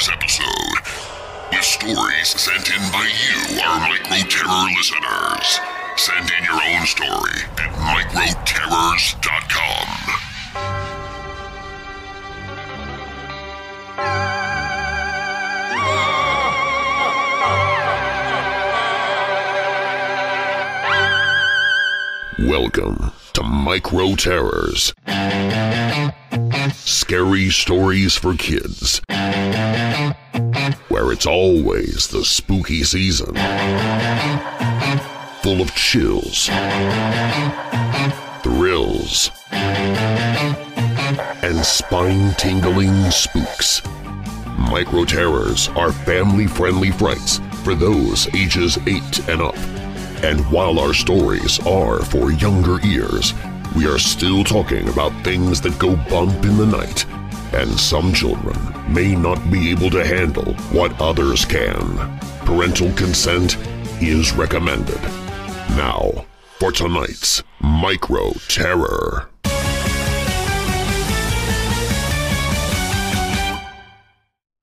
Terrors episode, with stories sent in by you, our Micro Terror listeners. Send in your own story at microterrors.com. Welcome to Micro Terrors. Scary stories for kids. Where it's always the spooky season. Full of chills, thrills, and spine-tingling spooks. Micro Terrors are family-friendly frights for those ages 8 and up. And while our stories are for younger ears, we are still talking about things that go bump in the night, and some children may not be able to handle what others can. Parental consent is recommended. Now, for tonight's Micro Terror.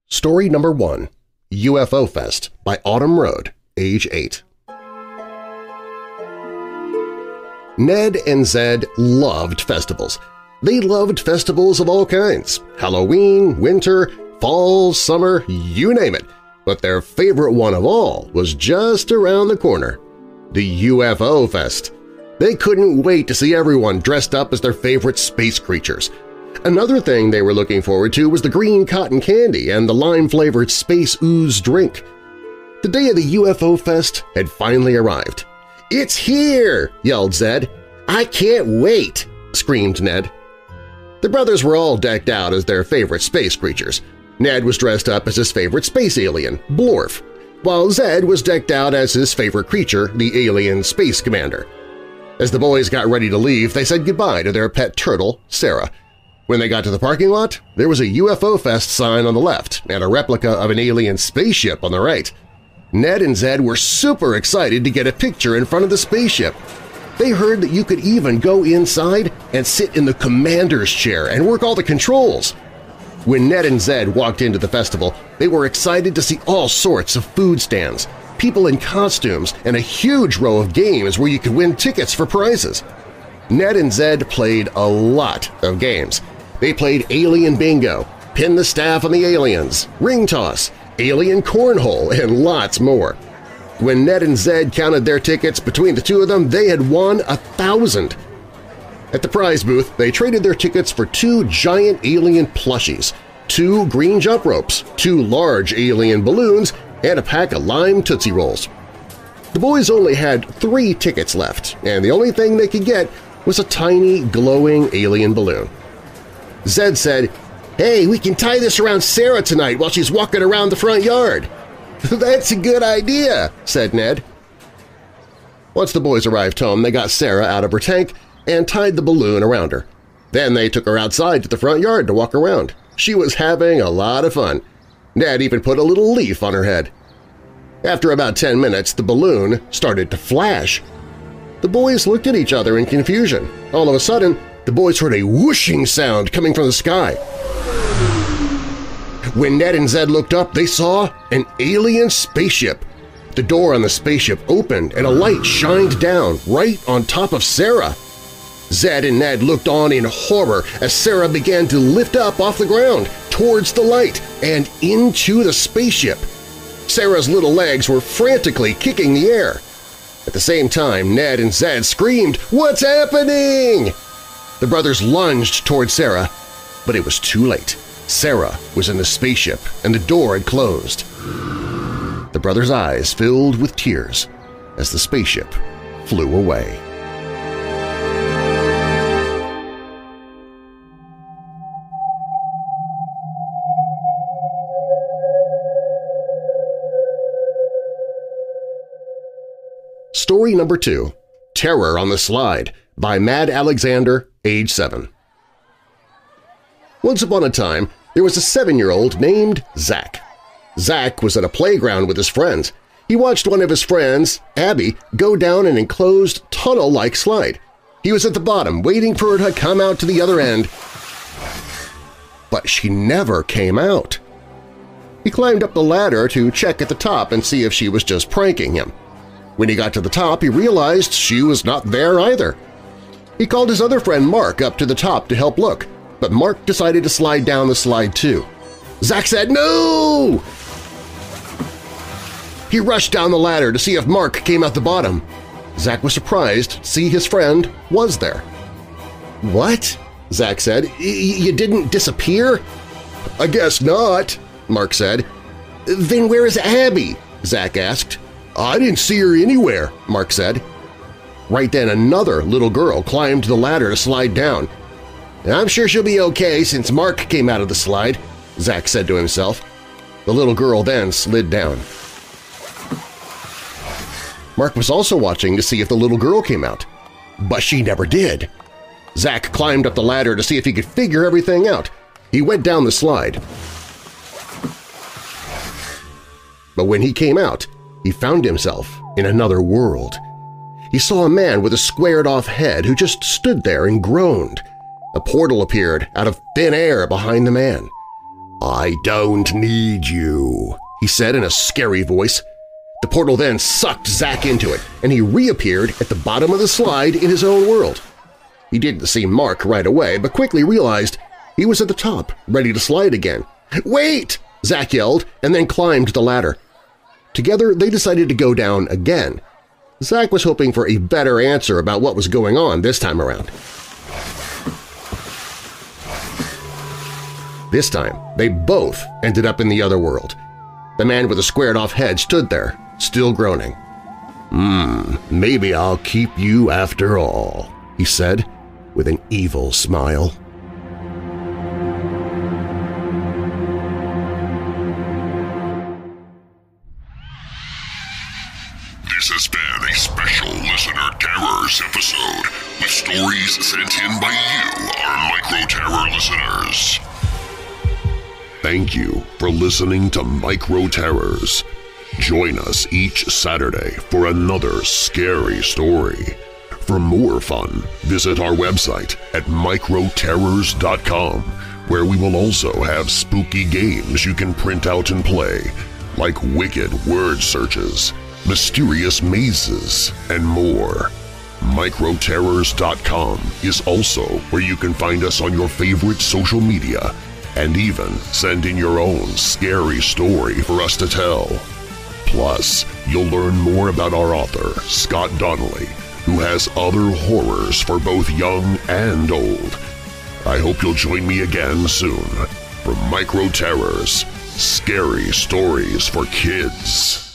Story number one, UFO Fest by Autumn Road, age 8. Ned and Zed loved festivals. They loved festivals of all kinds – Halloween, winter, fall, summer, you name it. But their favorite one of all was just around the corner – the UFO Fest. They couldn't wait to see everyone dressed up as their favorite space creatures. Another thing they were looking forward to was the green cotton candy and the lime-flavored space ooze drink. The day of the UFO Fest had finally arrived. "'It's here!' yelled Zed. "'I can't wait!' screamed Ned. The brothers were all decked out as their favorite space creatures. Ned was dressed up as his favorite space alien, Blorf, while Zed was decked out as his favorite creature, the alien space commander. As the boys got ready to leave, they said goodbye to their pet turtle, Sarah. When they got to the parking lot, there was a UFO Fest sign on the left and a replica of an alien spaceship on the right. Ned and Zed were super excited to get a picture in front of the spaceship. They heard that you could even go inside and sit in the commander's chair and work all the controls. When Ned and Zed walked into the festival, they were excited to see all sorts of food stands, people in costumes, and a huge row of games where you could win tickets for prizes. Ned and Zed played a lot of games. They played Alien Bingo, Pin the Staff on the Aliens, Ring Toss, Alien Cornhole, and lots more. When Ned and Zed counted their tickets between the two of them, they had won a thousand. At the prize booth, they traded their tickets for two giant alien plushies, two green jump ropes, two large alien balloons, and a pack of lime Tootsie Rolls. The boys only had three tickets left, and the only thing they could get was a tiny, glowing alien balloon. Zed said, Hey, we can tie this around Sarah tonight while she's walking around the front yard. That's a good idea, said Ned. Once the boys arrived home, they got Sarah out of her tank and tied the balloon around her. Then they took her outside to the front yard to walk around. She was having a lot of fun. Ned even put a little leaf on her head. After about 10 minutes, the balloon started to flash. The boys looked at each other in confusion. All of a sudden, the boys heard a whooshing sound coming from the sky. When Ned and Zed looked up, they saw an alien spaceship. The door on the spaceship opened and a light shined down right on top of Sarah. Zed and Ned looked on in horror as Sarah began to lift up off the ground towards the light and into the spaceship. Sarah's little legs were frantically kicking the air. At the same time, Ned and Zed screamed, What's happening? The brothers lunged toward Sarah, but it was too late. Sarah was in the spaceship and the door had closed. The brothers' eyes filled with tears as the spaceship flew away. Story number two, Terror on the Slide by Mad Alexander, age 7. Once upon a time, there was a seven-year-old named Zach. Zach was at a playground with his friends. He watched one of his friends, Abby, go down an enclosed tunnel-like slide. He was at the bottom, waiting for her to come out to the other end, but she never came out. He climbed up the ladder to check at the top and see if she was just pranking him. When he got to the top, he realized she was not there either. He called his other friend Mark up to the top to help look, but Mark decided to slide down the slide too. Zach said, No! He rushed down the ladder to see if Mark came out the bottom. Zach was surprised to see his friend was there. What? Zach said. You didn't disappear? I guess not, Mark said. Then where is Abby? Zach asked. I didn't see her anywhere, Mark said. Right then another little girl climbed the ladder to slide down. I'm sure she'll be okay since Mark came out of the slide, Zach said to himself. The little girl then slid down. Mark was also watching to see if the little girl came out, but she never did. Zach climbed up the ladder to see if he could figure everything out. He went down the slide. But when he came out, he found himself in another world. He saw a man with a squared-off head who just stood there and groaned. A portal appeared out of thin air behind the man. "'I don't need you,' he said in a scary voice. The portal then sucked Zack into it, and he reappeared at the bottom of the slide in his own world. He didn't see Mark right away, but quickly realized he was at the top, ready to slide again. "'Wait!' Zack yelled, and then climbed the ladder. Together, they decided to go down again. Zack was hoping for a better answer about what was going on this time around. This time, they both ended up in the other world. The man with the squared-off head stood there, still groaning. Hmm, maybe I'll keep you after all, he said with an evil smile. Stories sent in by you, our Micro Terror listeners. Thank you for listening to Micro Terrors. Join us each Saturday for another scary story. For more fun, visit our website at microterrors.com, where we will also have spooky games you can print out and play, like wicked word searches, mysterious mazes, and more. Microterrors.com is also where you can find us on your favorite social media and even send in your own scary story for us to tell. Plus, you'll learn more about our author, Scott Donnelly, who has other horrors for both young and old. I hope you'll join me again soon for Micro Terrors, Scary Stories for Kids.